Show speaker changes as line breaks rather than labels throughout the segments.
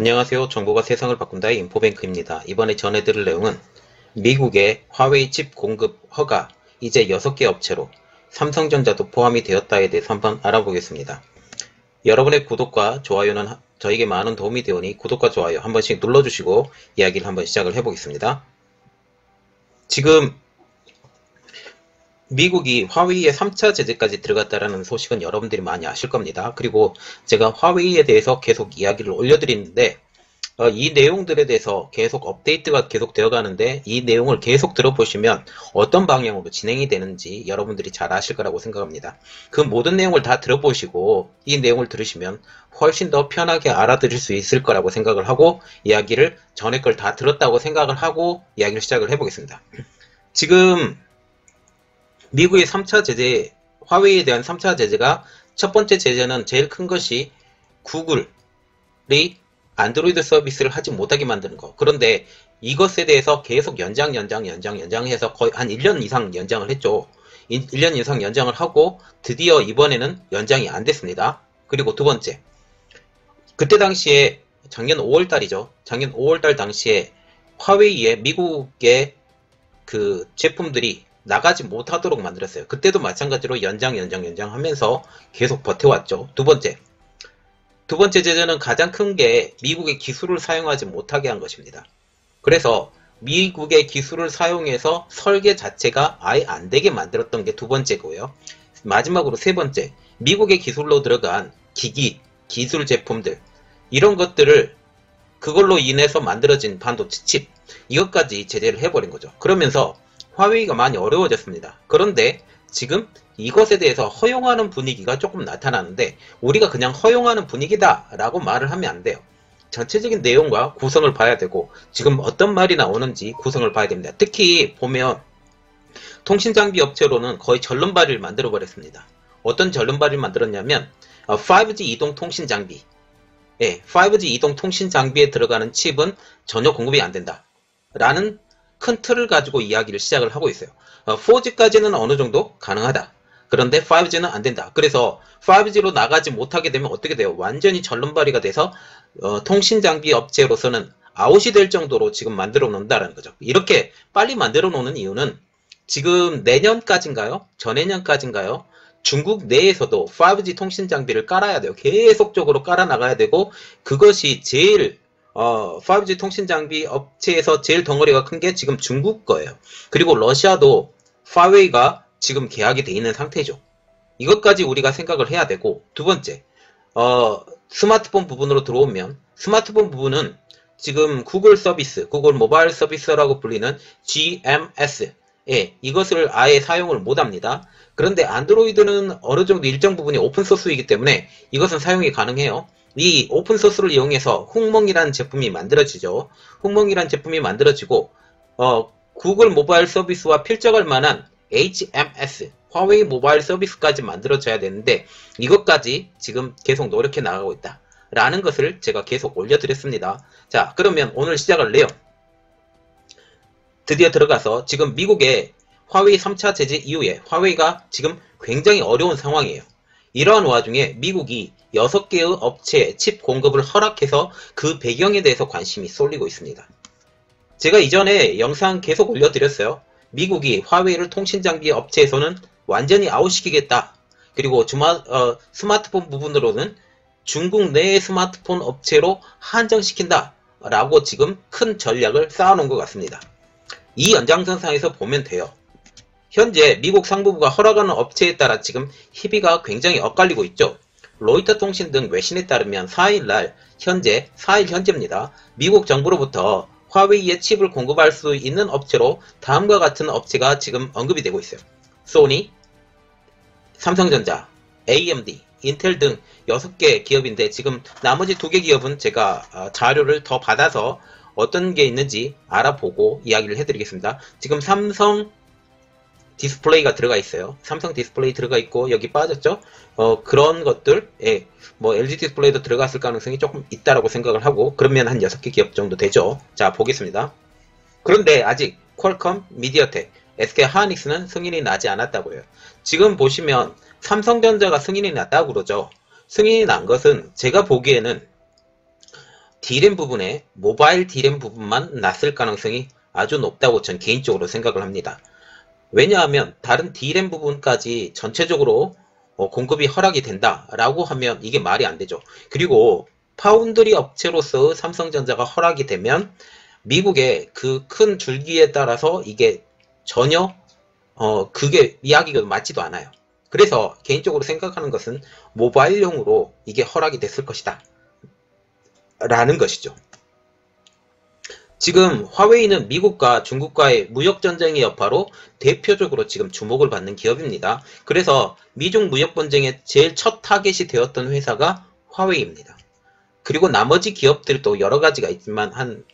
안녕하세요. 정보가 세상을 바꾼다의 인포뱅크입니다. 이번에 전해드릴 내용은 미국의 화웨이 칩 공급 허가 이제 6개 업체로 삼성전자도 포함이 되었다에 대해서 한번 알아보겠습니다. 여러분의 구독과 좋아요는 저에게 많은 도움이 되오니 구독과 좋아요 한 번씩 눌러주시고 이야기를 한번 시작을 해보겠습니다. 지금 미국이 화웨이의 3차 제재까지 들어갔다라는 소식은 여러분들이 많이 아실 겁니다. 그리고 제가 화웨이에 대해서 계속 이야기를 올려드리는데 어, 이 내용들에 대해서 계속 업데이트가 계속 되어 가는데 이 내용을 계속 들어보시면 어떤 방향으로 진행이 되는지 여러분들이 잘 아실 거라고 생각합니다. 그 모든 내용을 다 들어보시고 이 내용을 들으시면 훨씬 더 편하게 알아들을 수 있을 거라고 생각을 하고 이야기를 전에 걸 다 들었다고 생각을 하고 이야기를 시작을 해보겠습니다. 지금 미국의 3차 제재, 화웨이에 대한 3차 제재가 첫 번째 제재는 제일 큰 것이 구글이 안드로이드 서비스를 하지 못하게 만드는 거. 그런데 이것에 대해서 계속 연장, 연장, 연장, 연장해서 거의 한 1년 이상 연장을 했죠. 1년 이상 연장을 하고 드디어 이번에는 연장이 안 됐습니다. 그리고 두 번째. 그때 당시에 작년 5월 달이죠. 작년 5월 달 당시에 화웨이에 미국의 그 제품들이 나가지 못하도록 만들었어요. 그때도 마찬가지로 연장, 연장, 연장 하면서 계속 버텨왔죠. 두 번째. 두 번째 제재는 가장 큰 게 미국의 기술을 사용하지 못하게 한 것입니다. 그래서 미국의 기술을 사용해서 설계 자체가 아예 안 되게 만들었던 게 두 번째고요. 마지막으로 세 번째, 미국의 기술로 들어간 기기, 기술 제품들, 이런 것들을 그걸로 인해서 만들어진 반도체 칩, 이것까지 제재를 해버린 거죠. 그러면서 화웨이가 많이 어려워졌습니다. 그런데 지금 이것에 대해서 허용하는 분위기가 조금 나타나는데 우리가 그냥 허용하는 분위기다 라고 말을 하면 안 돼요. 전체적인 내용과 구성을 봐야 되고 지금 어떤 말이 나오는지 구성을 봐야 됩니다. 특히 보면 통신장비 업체로는 거의 전론발이를 만들어 버렸습니다. 어떤 전론발이를 만들었냐면 5G 어, 이동 통신 장비 예, 5G 이동 통신 장비에 들어가는 칩은 전혀 공급이 안 된다. 라는 큰 틀을 가지고 이야기를 시작을 하고 있어요. 4G까지는 어, 어느 정도 가능하다. 그런데 5G는 안 된다. 그래서 5G로 나가지 못하게 되면 어떻게 돼요? 완전히 전론발이가 돼서 어, 통신장비 업체로서는 아웃이 될 정도로 지금 만들어 놓는다는 거죠. 이렇게 빨리 만들어 놓는 이유는 지금 내년까지인가요? 전내년까지인가요? 중국 내에서도 5G 통신 장비를 깔아야 돼요. 계속적으로 깔아 나가야 되고 그것이 제일 어, 5G 통신 장비 업체에서 제일 덩어리가 큰 게 지금 중국 거예요. 그리고 러시아도 파웨이가 지금 계약이 돼 있는 상태죠. 이것까지 우리가 생각을 해야 되고 두 번째 어, 스마트폰 부분으로 들어오면 스마트폰 부분은 지금 구글 서비스, 구글 모바일 서비스라고 불리는 GMS 예, 이것을 아예 사용을 못합니다. 그런데 안드로이드는 어느 정도 일정 부분이 오픈소스이기 때문에 이것은 사용이 가능해요. 이 오픈소스를 이용해서 훅멍이라는 제품이 만들어지죠. 훅멍이라는 제품이 만들어지고 어, 구글 모바일 서비스와 필적할 만한 HMS 화웨이 모바일 서비스까지 만들어져야 되는데 이것까지 지금 계속 노력해 나가고 있다. 라는 것을 제가 계속 올려드렸습니다. 자 그러면 오늘 시작을 해요. 드디어 들어가서 지금 미국의 화웨이 3차 제재 이후에 화웨이가 지금 굉장히 어려운 상황이에요. 이러한 와중에 미국이 6개의 업체에 칩 공급을 허락해서 그 배경에 대해서 관심이 쏠리고 있습니다. 제가 이전에 영상 계속 올려드렸어요. 미국이 화웨이를 통신장비 업체에서는 완전히 아웃시키겠다. 그리고 주마, 어, 스마트폰 부분으로는 중국 내 스마트폰 업체로 한정시킨다. 라고 지금 큰 전략을 쌓아놓은 것 같습니다. 이 연장선상에서 보면 돼요. 현재 미국 상부부가 허락하는 업체에 따라 지금 희비가 굉장히 엇갈리고 있죠. 로이터 통신 등 외신에 따르면 4일날 현재 4일 현재입니다. 미국 정부로부터 화웨이에 칩을 공급할 수 있는 업체로 다음과 같은 업체가 지금 언급이 되고 있어요. 소니, 삼성전자, AMD, 인텔 등 6개 기업인데 지금 나머지 2개 기업은 제가 어, 자료를 더 받아서 어떤 게 있는지 알아보고 이야기를 해드리겠습니다. 지금 삼성 디스플레이가 들어가 있어요. 삼성 디스플레이 들어가 있고 여기 빠졌죠. 어, 그런 것들, 예, 뭐 LG 디스플레이도 들어갔을 가능성이 조금 있다라고 생각을 하고 그러면 한 6개 기업 정도 되죠. 자 보겠습니다. 그런데 아직 퀄컴, 미디어텍, SK 하이닉스는 승인이 나지 않았다고요. 지금 보시면 삼성전자가 승인이 났다고 그러죠. 승인이 난 것은 제가 보기에는 D램 부분에 모바일 D램 부분만 났을 가능성이 아주 높다고 전 개인적으로 생각을 합니다. 왜냐하면 다른 D램 부분까지 전체적으로 어, 공급이 허락이 된다라고 하면 이게 말이 안 되죠. 그리고 파운드리 업체로서 삼성전자가 허락이 되면 미국의 그 큰 줄기에 따라서 이게 전혀 어 그게 이야기가 맞지도 않아요. 그래서 개인적으로 생각하는 것은 모바일용으로 이게 허락이 됐을 것이다. 라는 것이죠. 지금 화웨이는 미국과 중국과의 무역전쟁의 여파로 대표적으로 지금 주목을 받는 기업입니다. 그래서 미중 무역전쟁의 제일 첫 타겟이 되었던 회사가 화웨이입니다. 그리고 나머지 기업들도 여러 가지가 있지만 한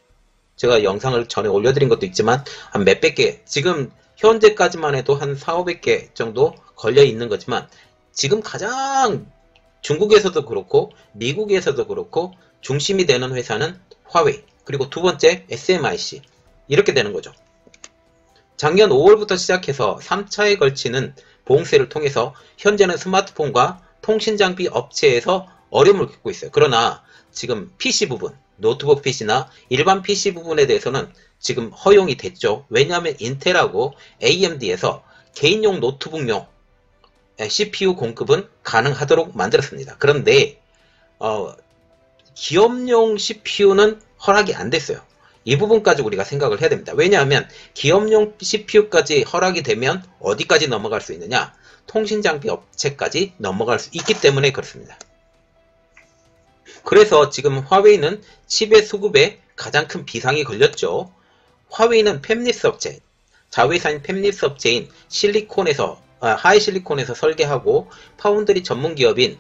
제가 영상을 전에 올려드린 것도 있지만 한 몇백 개 지금 현재까지만 해도 한 4, 500개 정도 걸려 있는 거지만 지금 가장 중국에서도 그렇고 미국에서도 그렇고 중심이 되는 회사는 화웨이 그리고 두 번째 SMIC 이렇게 되는 거죠. 작년 5월부터 시작해서 3차에 걸치는 봉쇄를 통해서 현재는 스마트폰과 통신장비 업체에서 어려움을 겪고 있어요. 그러나 지금 PC 부분, 노트북 PC나 일반 PC 부분에 대해서는 지금 허용이 됐죠. 왜냐하면 인텔하고 AMD에서 개인용 노트북용 CPU 공급은 가능하도록 만들었습니다. 그런데 어, 기업용 CPU는 허락이 안 됐어요. 이 부분까지 우리가 생각을 해야 됩니다. 왜냐하면 기업용 CPU까지 허락이 되면 어디까지 넘어갈 수 있느냐? 통신장비 업체까지 넘어갈 수 있기 때문에 그렇습니다. 그래서 지금 화웨이는 칩의 수급에 가장 큰 비상이 걸렸죠. 화웨이는 팹리스 업체, 자회사인 팹리스 업체인 실리콘에서 아, 하이실리콘에서 설계하고 파운드리 전문 기업인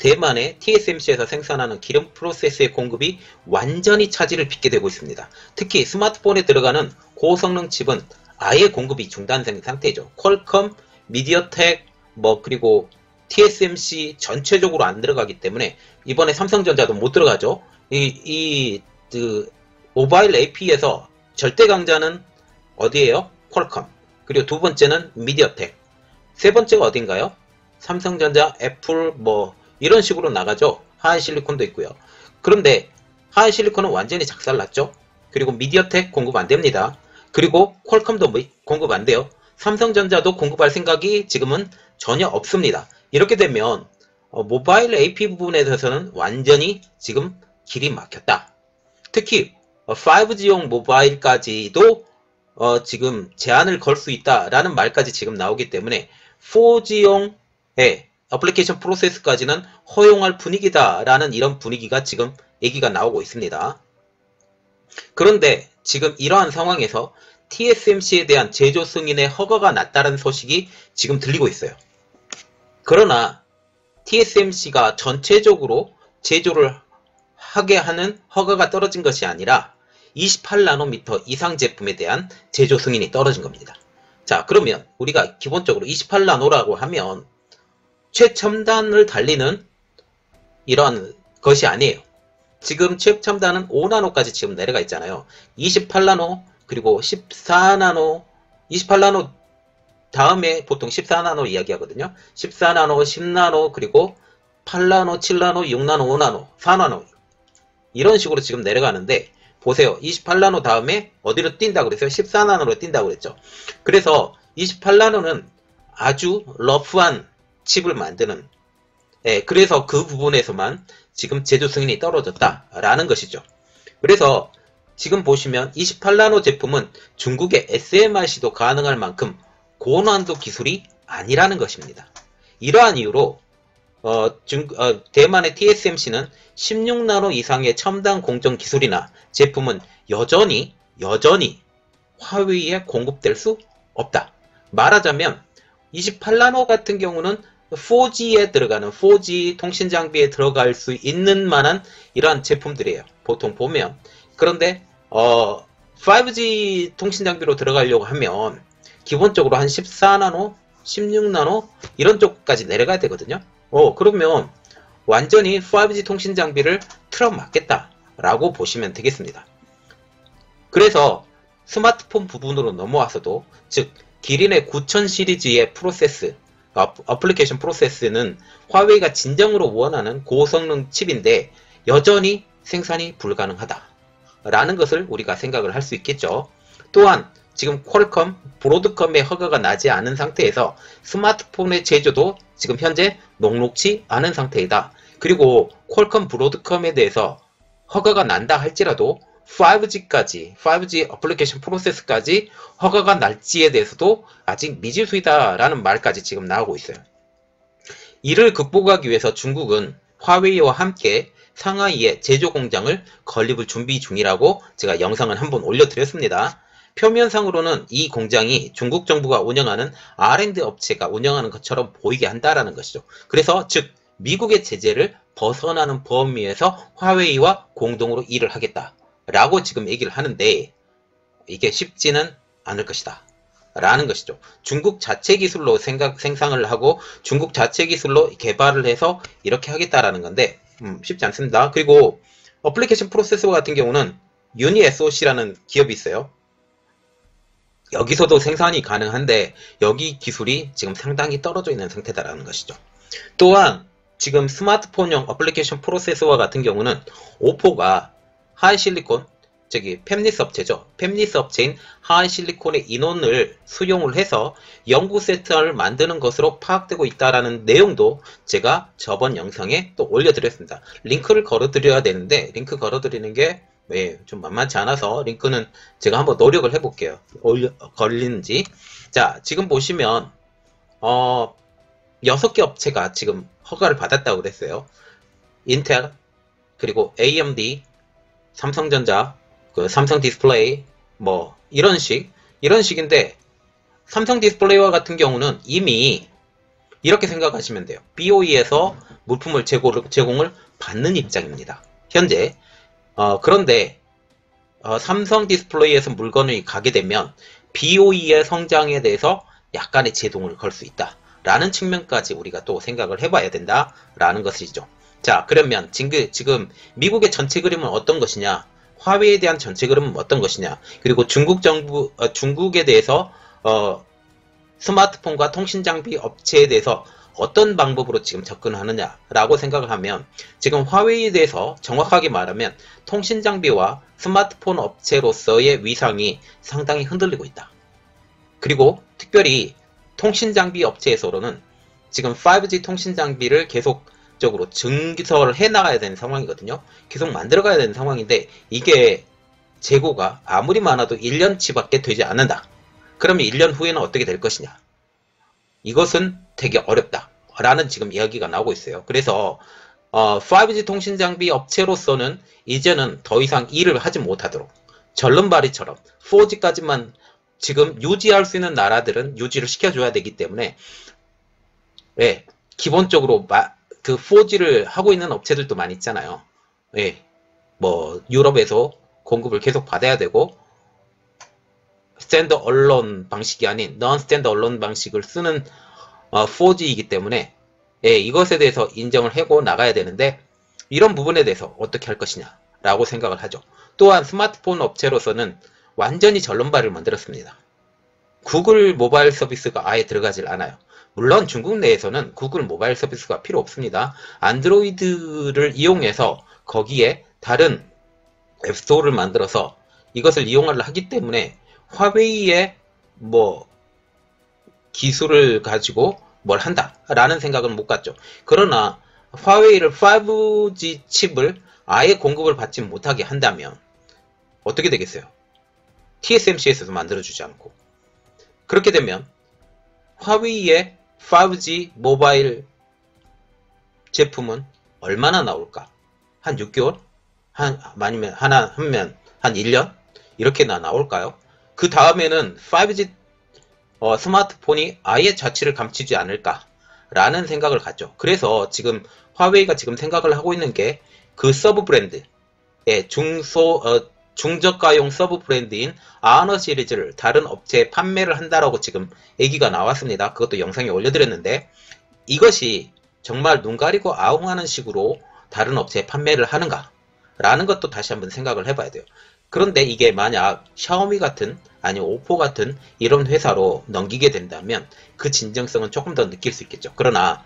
대만의 TSMC에서 생산하는 기린 프로세서의 공급이 완전히 차질을 빚게 되고 있습니다. 특히 스마트폰에 들어가는 고성능 칩은 아예 공급이 중단된 상태죠. 퀄컴, 미디어텍, 뭐 그리고 TSMC 전체적으로 안 들어가기 때문에 이번에 삼성전자도 못 들어가죠. 이, 이, 그, 모바일 AP에서 절대 강자는 어디에요? 퀄컴. 그리고 두 번째는 미디어텍. 세 번째가 어딘가요? 삼성전자, 애플, 뭐, 이런 식으로 나가죠. 하이실리콘도 있고요. 그런데 하이실리콘은 완전히 작살났죠. 그리고 미디어텍 공급 안 됩니다. 그리고 퀄컴도 뭐 공급 안 돼요. 삼성전자도 공급할 생각이 지금은 전혀 없습니다. 이렇게 되면 어, 모바일 AP 부분에 대해서는 완전히 지금 길이 막혔다. 특히 5G용 어, 모바일까지도 어, 지금 제한을 걸 수 있다라는 말까지 지금 나오기 때문에 4G용의 어플리케이션 프로세스까지는 허용할 분위기다라는 이런 분위기가 지금 얘기가 나오고 있습니다. 그런데 지금 이러한 상황에서 TSMC에 대한 제조 승인의 허가가 났다는 소식이 지금 들리고 있어요. 그러나 TSMC가 전체적으로 제조를 하게 하는 허가가 떨어진 것이 아니라 28나노미터 이상 제품에 대한 제조 승인이 떨어진 겁니다. 자, 그러면 우리가 기본적으로 28나노라고 하면 최첨단을 달리는 이런 것이 아니에요. 지금 최첨단은 5나노까지 지금 내려가 있잖아요. 28나노 그리고 14나노 28나노 다음에 보통 14나노 이야기하거든요. 14나노, 10나노, 그리고 8나노, 7나노, 6나노, 5나노, 4나노 이런 식으로 지금 내려가는데 보세요. 28나노 다음에 어디로 뛴다 그랬어요? 14나노로 뛴다 그랬죠. 그래서 28나노는 아주 러프한 칩을 만드는 예, 그래서 그 부분에서만 지금 제조 승인이 떨어졌다라는 것이죠. 그래서 지금 보시면 28나노 제품은 중국의 SMRC도 가능할 만큼 고난도 기술이 아니라는 것입니다. 이러한 이유로 어, 중, 어, 대만의 TSMC는 16나노 이상의 첨단 공정 기술이나 제품은 여전히 여전히 화웨이에 공급될 수 없다. 말하자면 28나노 같은 경우는 4G에 들어가는 4G 통신 장비에 들어갈 수 있는 만한 이러한 제품들이에요. 보통 보면 그런데 어, 5G 통신 장비로 들어가려고 하면 기본적으로 한 14나노, 16나노 이런 쪽까지 내려가야 되거든요. 어, 그러면 완전히 5G 통신 장비를 틀어 막겠다라고 보시면 되겠습니다. 그래서 스마트폰 부분으로 넘어와서도 즉 기린의 9000 시리즈의 프로세스 어플리케이션 프로세스는 화웨이가 진정으로 원하는 고성능 칩인데 여전히 생산이 불가능하다. 라는 것을 우리가 생각을 할 수 있겠죠. 또한 지금 퀄컴, 브로드컴의 허가가 나지 않은 상태에서 스마트폰의 제조도 지금 현재 녹록치 않은 상태이다. 그리고 퀄컴, 브로드컴에 대해서 허가가 난다 할지라도 5G까지, 5G 어플리케이션 프로세스까지 허가가 날지에 대해서도 아직 미지수이다라는 말까지 지금 나오고 있어요. 이를 극복하기 위해서 중국은 화웨이와 함께 상하이에 제조 공장을 건립을 준비 중이라고 제가 영상을 한번 올려드렸습니다. 표면상으로는 이 공장이 중국 정부가 운영하는 R&D 업체가 운영하는 것처럼 보이게 한다라는 것이죠. 그래서 즉 미국의 제재를 벗어나는 범위에서 화웨이와 공동으로 일을 하겠다 라고 지금 얘기를 하는데 이게 쉽지는 않을 것이다. 라는 것이죠. 중국 자체 기술로 생각, 생산을 하고 중국 자체 기술로 개발을 해서 이렇게 하겠다라는 건데 음, 쉽지 않습니다. 그리고 어플리케이션 프로세서 같은 경우는 유니SOC라는 기업이 있어요. 여기서도 생산이 가능한데 여기 기술이 지금 상당히 떨어져 있는 상태다라는 것이죠. 또한 지금 스마트폰용 어플리케이션 프로세서와 같은 경우는 오포가 하이실리콘 저기 팹리스 업체죠. 팹리스 업체인 하이실리콘의 인원을 수용을 해서 연구 세트를 만드는 것으로 파악되고 있다라는 내용도 제가 저번 영상에 또 올려드렸습니다. 링크를 걸어드려야 되는데 링크 걸어드리는 게 네, 좀 만만치 않아서 링크는 제가 한번 노력을 해볼게요. 올려, 걸리는지. 자, 지금 보시면 어, 6개 업체가 지금 허가를 받았다고 그랬어요. 인텔, 그리고 AMD, 삼성전자, 그 삼성 디스플레이 뭐 이런 식 이런 식인데 삼성 디스플레이와 같은 경우는 이미 이렇게 생각하시면 돼요. BOE에서 물품을 제공을 받는 입장입니다. 현재 어, 그런데 어, 삼성 디스플레이에서 물건이 가게 되면 BOE의 성장에 대해서 약간의 제동을 걸 수 있다. 라는 측면까지 우리가 또 생각을 해봐야 된다. 라는 것이죠. 자, 그러면 지금 미국의 전체 그림은 어떤 것이냐? 화웨이에 대한 전체 그림은 어떤 것이냐 그리고 중국 정부 어, 중국에 대해서 어, 스마트폰과 통신 장비 업체에 대해서 어떤 방법으로 지금 접근하느냐 라고 생각을 하면 지금 화웨이에 대해서 정확하게 말하면 통신 장비와 스마트폰 업체로서의 위상이 상당히 흔들리고 있다. 그리고 특별히 통신 장비 업체에서로는 지금 5G 통신 장비를 계속 적으로 증기설을 해 나가야 되는 상황이거든요. 계속 만들어 가야 되는 상황인데 이게 재고가 아무리 많아도 1년치밖에 되지 않는다. 그러면 1년 후에는 어떻게 될 것이냐? 이것은 되게 어렵다. 라는 지금 이야기가 나오고 있어요. 그래서 어, 5G 통신 장비 업체로서는 이제는 더 이상 일을 하지 못하도록 전름발이처럼 4G까지만 지금 유지할 수 있는 나라들은 유지를 시켜줘야 되기 때문에 네, 기본적으로 마, 그 4G를 하고 있는 업체들도 많이 있잖아요. 예. 뭐 유럽에서 공급을 계속 받아야 되고 스탠드 언론 방식이 아닌 넌 스탠드 언론 방식을 쓰는 어, 4G이기 때문에 예, 이것에 대해서 인정을 하고 나가야 되는데 이런 부분에 대해서 어떻게 할 것이냐 라고 생각을 하죠. 또한 스마트폰 업체로서는 완전히 전론발을 만들었습니다. 구글 모바일 서비스가 아예 들어가질 않아요. 물론 중국 내에서는 구글 모바일 서비스가 필요 없습니다. 안드로이드를 이용해서 거기에 다른 앱스토어를 만들어서 이것을 이용을 하기 때문에 화웨이의 뭐 기술을 가지고 뭘 한다라는 생각은 못 갔죠. 그러나 화웨이를 5G 칩을 아예 공급을 받지 못하게 한다면 어떻게 되겠어요? TSMC에서도 만들어주지 않고 그렇게 되면 화웨이의 5G 모바일 제품은 얼마나 나올까? 한 6개월? 한, 아니면 하나, 하면 한 1년? 이렇게나 나올까요? 그 다음에는 5G 어, 스마트폰이 아예 자취를 감추지 않을까? 라는 생각을 갖죠. 그래서 지금 화웨이가 지금 생각을 하고 있는 게 그 sub brand, 예, 중소, 어, 중저가용 sub brand인 아너 시리즈를 다른 업체에 판매를 한다라고 지금 얘기가 나왔습니다. 그것도 영상에 올려드렸는데 이것이 정말 눈 가리고 아웅하는 식으로 다른 업체에 판매를 하는가? 라는 것도 다시 한번 생각을 해봐야 돼요. 그런데 이게 만약 샤오미 같은 아니 오포 같은 이런 회사로 넘기게 된다면 그 진정성은 조금 더 느낄 수 있겠죠. 그러나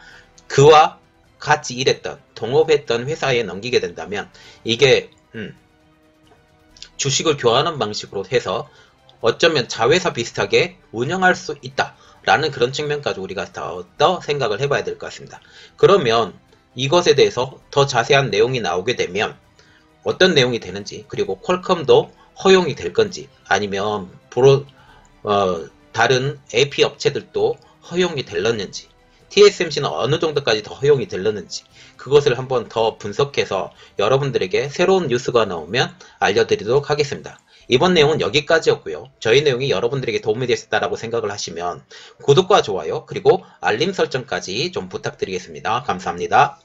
그와 같이 일했던 동업했던 회사에 넘기게 된다면 이게 음, 주식을 교환하는 방식으로 해서 어쩌면 자회사 비슷하게 운영할 수 있다 라는 그런 측면까지 우리가 더 생각을 해봐야 될 것 같습니다. 그러면 이것에 대해서 더 자세한 내용이 나오게 되면 어떤 내용이 되는지 그리고 퀄컴도 허용이 될 건지 아니면 브로, 어, 다른 AP 업체들도 허용이 될렀는지 TSMC는 어느 정도까지 더 허용이 될렀는지 그것을 한번 더 분석해서 여러분들에게 새로운 뉴스가 나오면 알려드리도록 하겠습니다. 이번 내용은 여기까지였고요. 저희 내용이 여러분들에게 도움이 되셨다라고 생각을 하시면 구독과 좋아요 그리고 알림 설정까지 좀 부탁드리겠습니다. 감사합니다.